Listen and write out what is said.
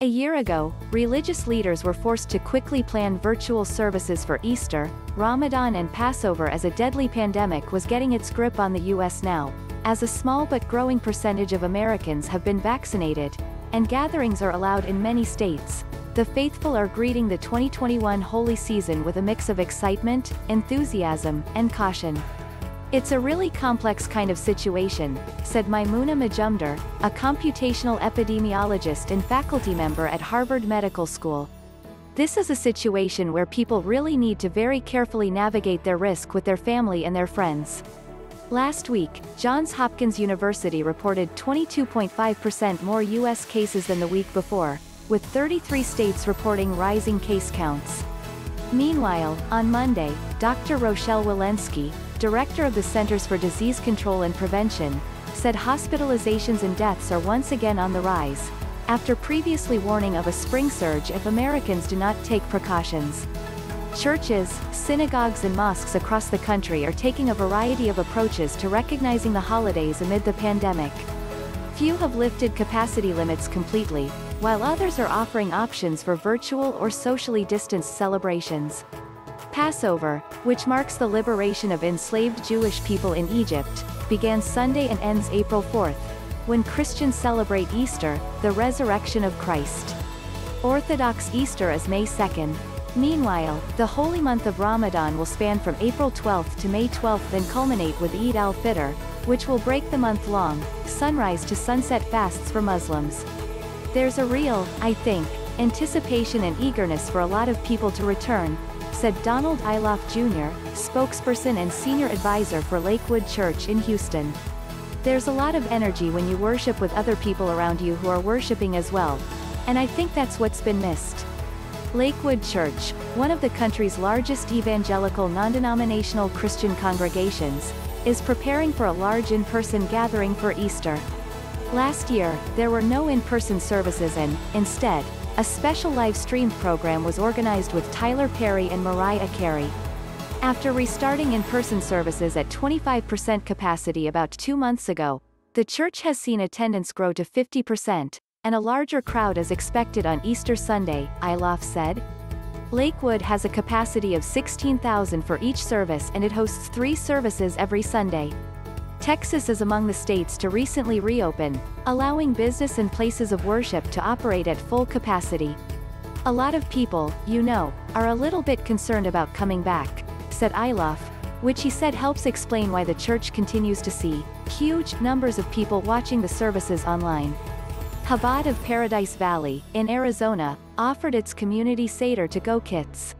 A year ago, religious leaders were forced to quickly plan virtual services for Easter, Ramadan and Passover as a deadly pandemic was getting its grip on the U.S. now, as a small but growing percentage of Americans have been vaccinated, and gatherings are allowed in many states. The faithful are greeting the 2021 holy season with a mix of excitement, enthusiasm, and caution. It's a really complex kind of situation, said Maimuna Majumder, a computational epidemiologist and faculty member at Harvard Medical School. This is a situation where people really need to very carefully navigate their risk with their family and their friends. Last week, Johns Hopkins University reported 22.5% more U.S. cases than the week before, with 33 states reporting rising case counts. Meanwhile, on Monday, Dr. Rochelle Walensky, director of the Centers for Disease Control and Prevention, said hospitalizations and deaths are once again on the rise, after previously warning of a spring surge if Americans do not take precautions. Churches, synagogues and mosques across the country are taking a variety of approaches to recognizing the holidays amid the pandemic. Few have lifted capacity limits completely, while others are offering options for virtual or socially distanced celebrations. Passover, which marks the liberation of enslaved Jewish people in Egypt, began Sunday and ends April 4th, when Christians celebrate Easter, the resurrection of Christ. Orthodox Easter is May 2nd. Meanwhile, the holy month of Ramadan will span from April 12th to May 12th and culminate with Eid al-Fitr, which will break the month-long, sunrise to sunset fasts for Muslims. There's a real, I think, anticipation and eagerness for a lot of people to return, said Donald Iloff Jr., spokesperson and senior advisor for Lakewood Church in Houston. There's a lot of energy when you worship with other people around you who are worshiping as well. And I think that's what's been missed. Lakewood Church, one of the country's largest evangelical non-denominational Christian congregations, is preparing for a large in-person gathering for Easter. Last year, there were no in-person services and, instead, a special live-streamed program was organized with Tyler Perry and Mariah Carey. After restarting in-person services at 25% capacity about two months ago, the church has seen attendance grow to 50%, and a larger crowd is expected on Easter Sunday, Iloff said. Lakewood has a capacity of 16,000 for each service and it hosts three services every Sunday. Texas is among the states to recently reopen, allowing business and places of worship to operate at full capacity. A lot of people, you know, are a little bit concerned about coming back, said Iloff, which he said helps explain why the church continues to see huge numbers of people watching the services online. Chabad of Paradise Valley, in Arizona, offered its community Seder to Go kits.